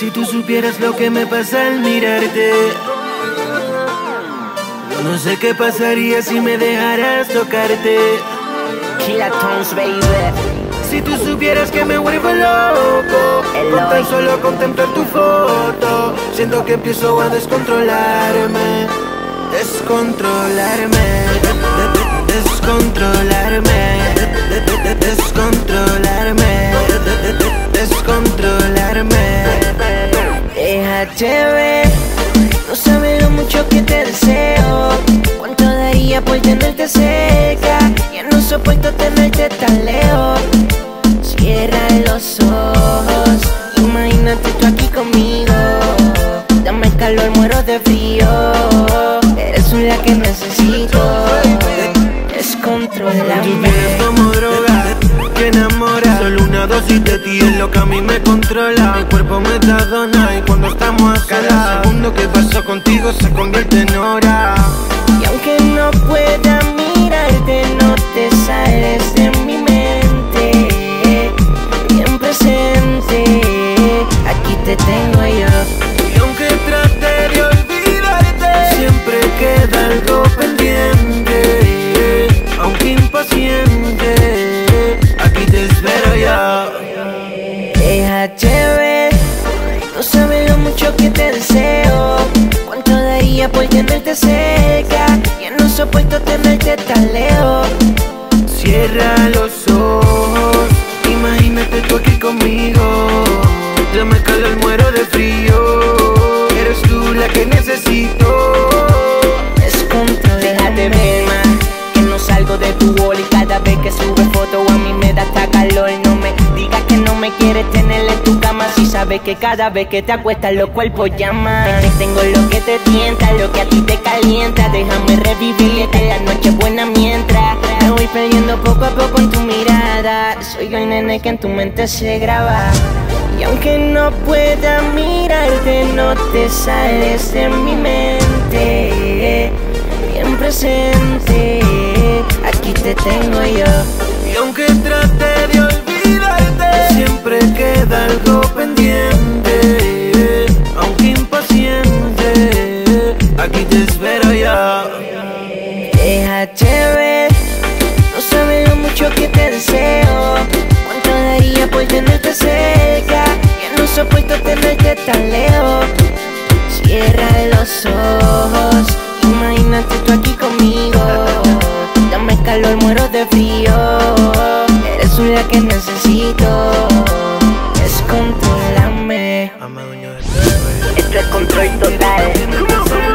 Si tú supieras lo que me pasa al mirarte. No sé qué pasaría si me dejaras tocarte. Baby. Si tú supieras que me vuelvo loco Con tan solo contemplar tu foto Siento que empiezo a Descontrolarme Descontrolarme Descontrolarme Descontrolarme Ver No sabes lo mucho que te deseo. Cuánto daría por tenerte cerca Ya no soporto tenerte tan lejos. Cierra los ojos. Imagínate tú aquí conmigo. Dame calor, muero de frío. Eres la que necesito. Descontrolame. Que enamora Solo una dosis de ti es lo que a mí me controla. Mi cuerpo me da dona y cuando estamos a Cada segundo que paso contigo se convierte en hora. Y aunque no pueda mirarte No te sales de mi mente. Bien presente Aquí te tengo yo. Y aunque trate de olvidarte Siempre queda algo pendiente. Aunque impaciente Aquí te espero yo. Déjate ver No sabes que te deseo. Cuánto daría por tenerte cerca Ya no soporto tenerte tan lejos. Cierra los ojos Imagínate tú aquí conmigo. Yo me calor, muero de frío sabes que cada vez que te acuestas los cuerpos llaman. Te- Tengo lo que te tienta, lo que a ti te calienta. Déjame revivir esta la noche buena mientras. Me voy perdiendo poco a poco en tu mirada. Soy el nene que en tu mente se graba. Y aunque no pueda mirarte, no te sales de mi mente. Bien presente, aquí te tengo yo. Y aunque trate de olvidarte Siempre queda algo pendiente Ver, no sabes lo mucho que te deseo. Cuánto daría por tenerte cerca, ya no soporto tenerte tan lejos. Cierra los ojos, imagínate tú aquí conmigo. Dame calor, muero de frío. Eres tú la que necesito. Descontrolame. Esto es control total.